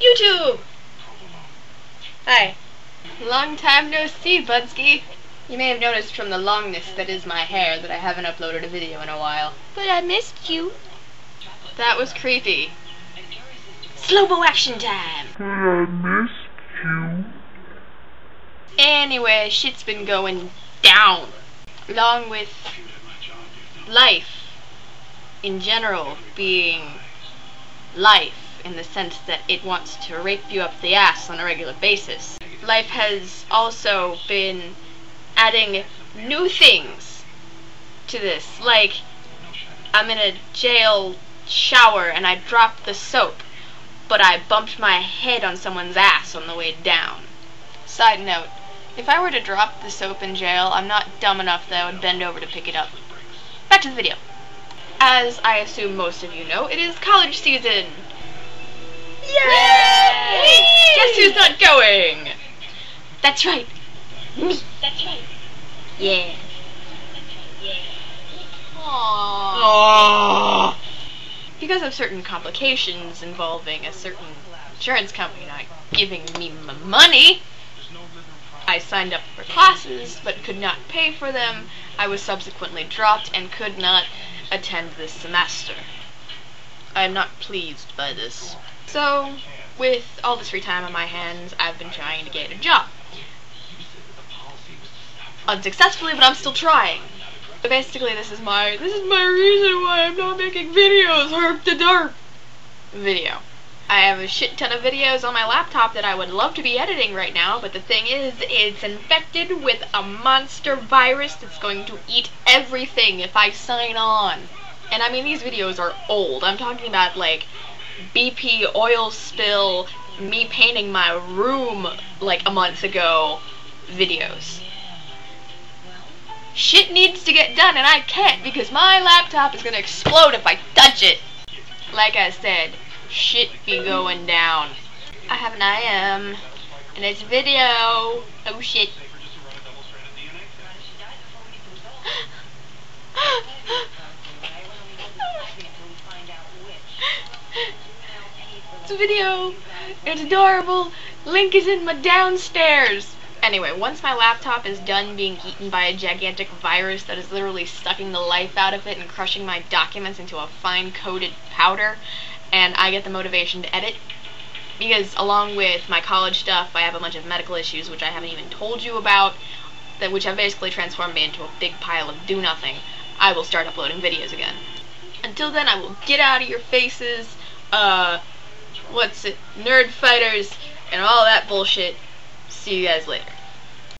YouTube! Hi. Long time no see, Budsky. You may have noticed from the longness that is my hair that I haven't uploaded a video in a while. But I missed you. That was creepy. Slow-mo action time! I missed you. Anyway, shit's been going down. Along with life in general being life in the sense that it wants to rape you up the ass on a regular basis. Life has also been adding new things to this, like I'm in a jail shower and I dropped the soap, but I bumped my head on someone's ass on the way down. Side note, if I were to drop the soap in jail, I'm not dumb enough that I would bend over to pick it up. Back to the video. As I assume most of you know, it is college season. Yay! Guess who's not going? That's right. Me. That's right. Yeah. Aww. Because of certain complications involving a certain insurance company not giving me my money, I signed up for classes but could not pay for them. I was subsequently dropped and could not attend this semester. I am not pleased by this. So, with all this free time on my hands, I've been trying to get a job. Unsuccessfully, but I'm still trying. But basically, this is my this is my reason why I'm not making videos. Herp the derp video. I have a shit ton of videos on my laptop that I would love to be editing right now, but the thing is, it's infected with a monster virus that's going to eat everything if I sign on. And I mean, these videos are old. I'm talking about like BP oil spill, me painting my room like a month ago videos. Shit needs to get done and I can't because my laptop is gonna explode if I touch it. Like I said, shit be going down. I have an IM and it's video. Oh shit. Video. It's adorable. Link is in my downstairs. Anyway, once my laptop is done being eaten by a gigantic virus that is literally sucking the life out of it and crushing my documents into a fine coated powder, and I get the motivation to edit, because along with my college stuff, I have a bunch of medical issues which I haven't even told you about, that which have basically transformed me into a big pile of do nothing. I will start uploading videos again. Until then, I will get out of your faces, uh, what's it, nerd fighters, and all that bullshit. See you guys later.